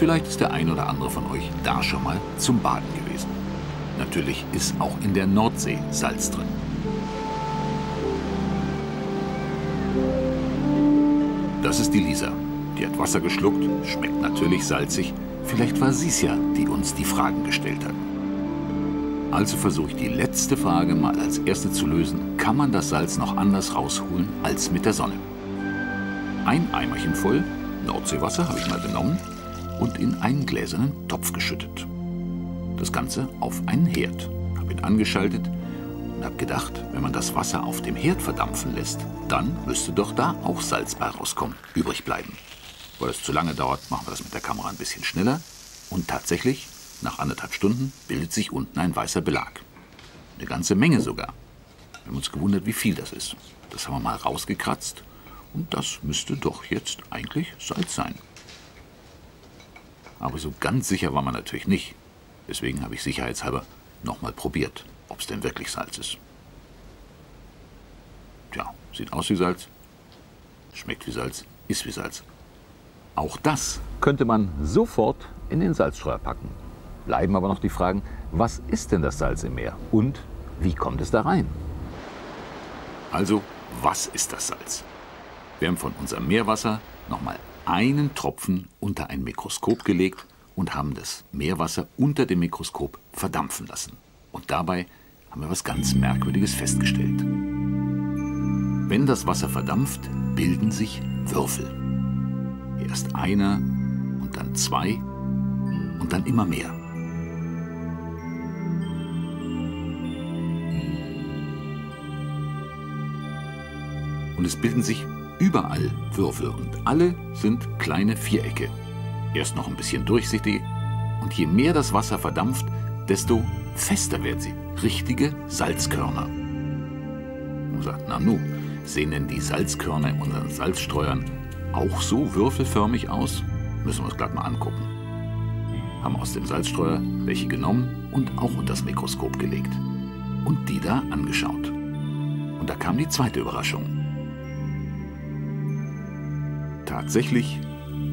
Vielleicht ist der ein oder andere von euch da schon mal zum Baden gewesen. Natürlich ist auch in der Nordsee Salz drin. Das ist die Lisa. Die hat Wasser geschluckt, schmeckt natürlich salzig. Vielleicht war sie es ja, die uns die Fragen gestellt hat. Also versuche ich die letzte Frage mal als erste zu lösen. Kann man das Salz noch anders rausholen als mit der Sonne? Ein Eimerchen voll Nordseewasser habe ich mal genommen und in einen gläsernen Topf geschüttet. Das Ganze auf einen Herd. Habe ihn angeschaltet und habe gedacht, wenn man das Wasser auf dem Herd verdampfen lässt, dann müsste doch da auch Salz bei rauskommen, übrig bleiben. Weil es zu lange dauert, machen wir das mit der Kamera ein bisschen schneller. Und tatsächlich, nach anderthalb Stunden bildet sich unten ein weißer Belag. Eine ganze Menge sogar. Wir haben uns gewundert, wie viel das ist. Das haben wir mal rausgekratzt und das müsste doch jetzt eigentlich Salz sein. Aber so ganz sicher war man natürlich nicht. Deswegen habe ich sicherheitshalber nochmal probiert, ob es denn wirklich Salz ist. Tja, sieht aus wie Salz, schmeckt wie Salz, ist wie Salz. Auch das könnte man sofort in den Salzstreuer packen. Bleiben aber noch die Fragen, was ist denn das Salz im Meer und wie kommt es da rein? Also, was ist das Salz? Wir haben von unserem Meerwasser nochmal einen Tropfen unter ein Mikroskop gelegt und haben das Meerwasser unter dem Mikroskop verdampfen lassen. Und dabei haben wir was ganz Merkwürdiges festgestellt. Wenn das Wasser verdampft, bilden sich Würfel. Erst einer und dann zwei und dann immer mehr. Und es bilden sich überall Würfel und alle sind kleine Vierecke. Erst noch ein bisschen durchsichtig und je mehr das Wasser verdampft, desto fester werden sie. Richtige Salzkörner. Man sagt, na nu, sehen denn die Salzkörner in unseren Salzstreuern auch so würfelförmig aus? Müssen wir uns gleich mal angucken. Haben aus dem Salzstreuer welche genommen und auch unter das Mikroskop gelegt. Und die da angeschaut. Und da kam die zweite Überraschung. Tatsächlich,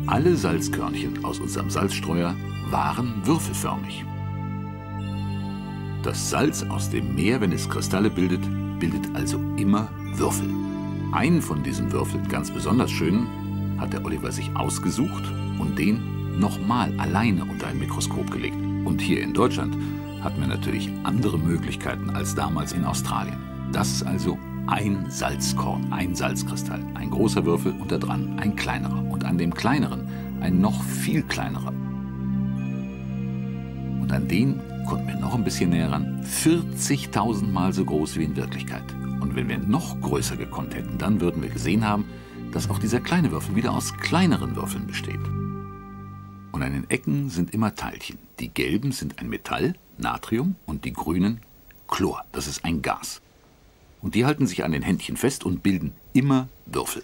alle Salzkörnchen aus unserem Salzstreuer waren würfelförmig. Das Salz aus dem Meer, wenn es Kristalle bildet, bildet also immer Würfel. Einen von diesen Würfeln, ganz besonders schön, hat der Oliver sich ausgesucht und den nochmal alleine unter ein Mikroskop gelegt. Und hier in Deutschland hatten wir natürlich andere Möglichkeiten als damals in Australien. Das ist also ein Salzkorn, ein Salzkristall, ein großer Würfel und da dran ein kleinerer und an dem kleineren ein noch viel kleinerer. Und an den konnten wir noch ein bisschen näher ran, 40.000 Mal so groß wie in Wirklichkeit. Und wenn wir noch größer gekonnt hätten, dann würden wir gesehen haben, dass auch dieser kleine Würfel wieder aus kleineren Würfeln besteht. Und an den Ecken sind immer Teilchen. Die gelben sind ein Metall, Natrium, und die grünen Chlor, das ist ein Gas. Und die halten sich an den Händchen fest und bilden immer Würfel.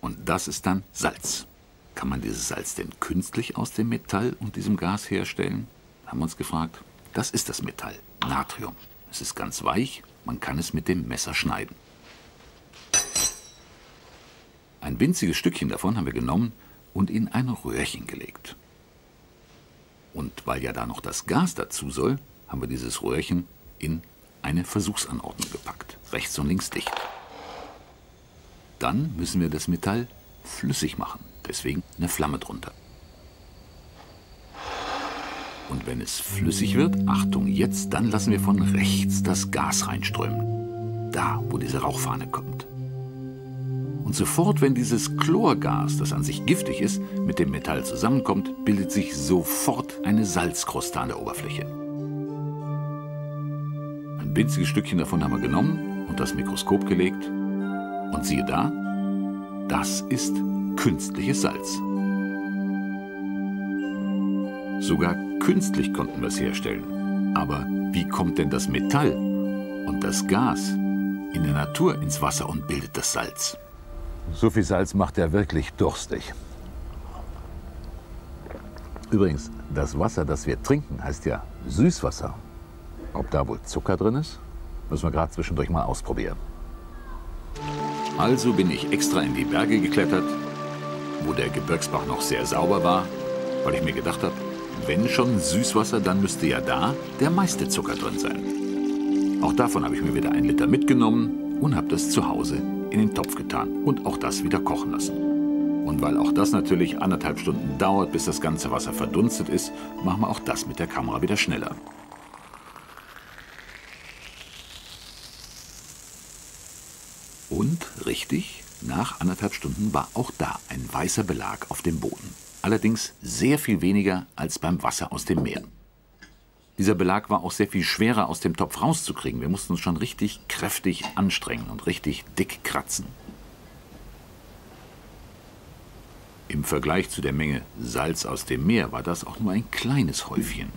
Und das ist dann Salz. Kann man dieses Salz denn künstlich aus dem Metall und diesem Gas herstellen? Haben wir uns gefragt. Das ist das Metall, Natrium. Es ist ganz weich, man kann es mit dem Messer schneiden. Ein winziges Stückchen davon haben wir genommen und in ein Röhrchen gelegt. Und weil ja da noch das Gas dazu soll, haben wir dieses Röhrchen in eine Versuchsanordnung gepackt, rechts und links dicht. Dann müssen wir das Metall flüssig machen, deswegen eine Flamme drunter. Und wenn es flüssig wird, Achtung jetzt, dann lassen wir von rechts das Gas reinströmen. Da, wo diese Rauchfahne kommt. Und sofort, wenn dieses Chlorgas, das an sich giftig ist, mit dem Metall zusammenkommt, bildet sich sofort eine Salzkruste an der Oberfläche. Ein winziges Stückchen davon haben wir genommen und das Mikroskop gelegt. Und siehe da, das ist künstliches Salz. Sogar künstlich konnten wir es herstellen. Aber wie kommt denn das Metall und das Gas in der Natur ins Wasser und bildet das Salz? So viel Salz macht ja wirklich durstig. Übrigens, das Wasser, das wir trinken, heißt ja Süßwasser. Ob da wohl Zucker drin ist, müssen wir gerade zwischendurch mal ausprobieren. Also bin ich extra in die Berge geklettert, wo der Gebirgsbach noch sehr sauber war, weil ich mir gedacht habe, wenn schon Süßwasser, dann müsste ja da der meiste Zucker drin sein. Auch davon habe ich mir wieder ein Liter mitgenommen und habe das zu Hause in den Topf getan und auch das wieder kochen lassen. Und weil auch das natürlich anderthalb Stunden dauert, bis das ganze Wasser verdunstet ist, machen wir auch das mit der Kamera wieder schneller. Und richtig, nach anderthalb Stunden war auch da ein weißer Belag auf dem Boden. Allerdings sehr viel weniger als beim Wasser aus dem Meer. Dieser Belag war auch sehr viel schwerer aus dem Topf rauszukriegen. Wir mussten uns schon richtig kräftig anstrengen und richtig dick kratzen. Im Vergleich zu der Menge Salz aus dem Meer war das auch nur ein kleines Häufchen.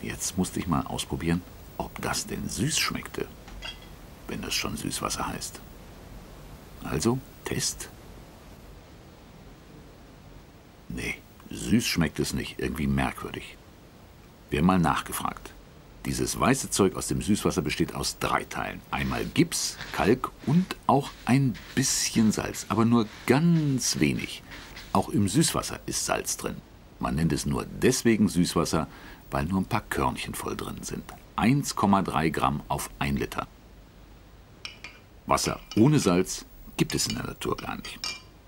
Jetzt musste ich mal ausprobieren, ob das denn süß schmeckte, wenn das schon Süßwasser heißt. Also, Test. Nee, süß schmeckt es nicht, irgendwie merkwürdig. Wir haben mal nachgefragt. Dieses weiße Zeug aus dem Süßwasser besteht aus drei Teilen. Einmal Gips, Kalk und auch ein bisschen Salz, aber nur ganz wenig. Auch im Süßwasser ist Salz drin. Man nennt es nur deswegen Süßwasser, weil nur ein paar Körnchen voll drin sind. 1,3 Gramm auf 1 Liter. Wasser ohne Salz gibt es in der Natur gar nicht.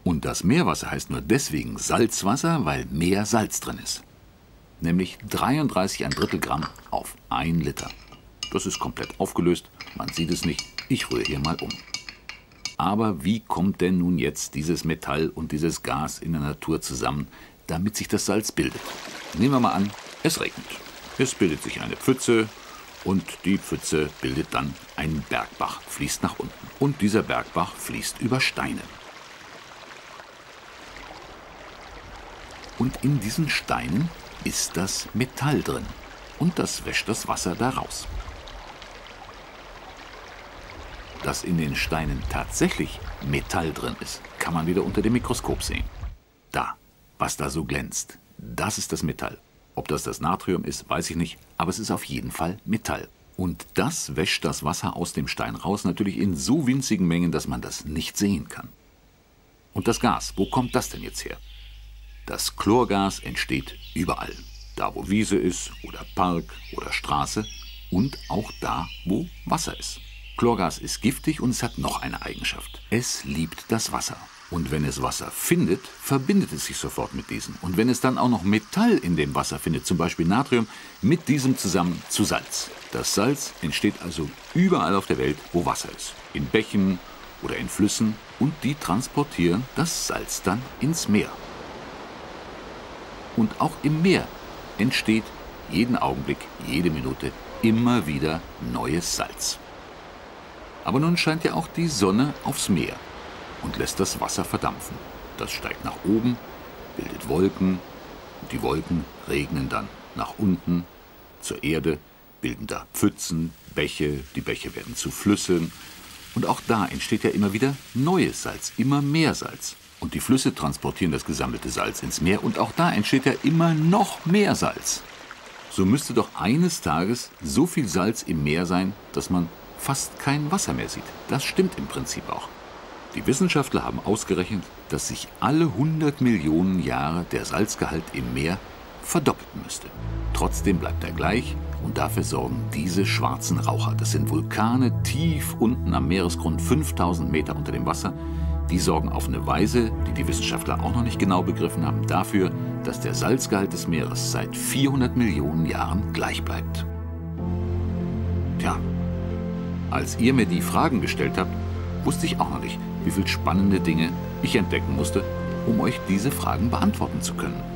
Und das Meerwasser heißt nur deswegen Salzwasser, weil mehr Salz drin ist. Nämlich 33 ein Drittel Gramm auf 1 Liter. Das ist komplett aufgelöst, man sieht es nicht, ich rühre hier mal um. Aber wie kommt denn nun jetzt dieses Metall und dieses Gas in der Natur zusammen, damit sich das Salz bildet? Nehmen wir mal an, es regnet. Es bildet sich eine Pfütze, und die Pfütze bildet dann einen Bergbach, fließt nach unten. Und dieser Bergbach fließt über Steine. Und in diesen Steinen ist das Metall drin. Und das wäscht das Wasser daraus. Dass in den Steinen tatsächlich Metall drin ist, kann man wieder unter dem Mikroskop sehen. Da, was da so glänzt, das ist das Metall. Ob das das Natrium ist, weiß ich nicht, aber es ist auf jeden Fall Metall. Und das wäscht das Wasser aus dem Stein raus, natürlich in so winzigen Mengen, dass man das nicht sehen kann. Und das Gas, wo kommt das denn jetzt her? Das Chlorgas entsteht überall. Da, wo Wiese ist, oder Park, oder Straße und auch da, wo Wasser ist. Chlorgas ist giftig und es hat noch eine Eigenschaft. Es liebt das Wasser. Und wenn es Wasser findet, verbindet es sich sofort mit diesem. Und wenn es dann auch noch Metall in dem Wasser findet, zum Beispiel Natrium, mit diesem zusammen zu Salz. Das Salz entsteht also überall auf der Welt, wo Wasser ist. In Bächen oder in Flüssen. Und die transportieren das Salz dann ins Meer. Und auch im Meer entsteht jeden Augenblick, jede Minute immer wieder neues Salz. Aber nun scheint ja auch die Sonne aufs Meer und lässt das Wasser verdampfen. Das steigt nach oben, bildet Wolken und die Wolken regnen dann nach unten zur Erde, bilden da Pfützen, Bäche, die Bäche werden zu Flüssen und auch da entsteht ja immer wieder neues Salz, immer mehr Salz. Und die Flüsse transportieren das gesammelte Salz ins Meer und auch da entsteht ja immer noch mehr Salz. So müsste doch eines Tages so viel Salz im Meer sein, dass man fast kein Wasser mehr sieht. Das stimmt im Prinzip auch. Die Wissenschaftler haben ausgerechnet, dass sich alle 100 Millionen Jahre der Salzgehalt im Meer verdoppeln müsste. Trotzdem bleibt er gleich und dafür sorgen diese schwarzen Raucher. Das sind Vulkane tief unten am Meeresgrund, 5000 Meter unter dem Wasser. Die sorgen auf eine Weise, die die Wissenschaftler auch noch nicht genau begriffen haben, dafür, dass der Salzgehalt des Meeres seit 400 Millionen Jahren gleich bleibt. Tja, als ihr mir die Fragen gestellt habt, wusste ich auch noch nicht, wie viele spannende Dinge ich entdecken musste, um euch diese Fragen beantworten zu können.